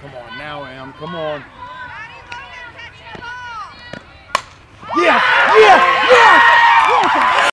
Come on now, Am. Come on.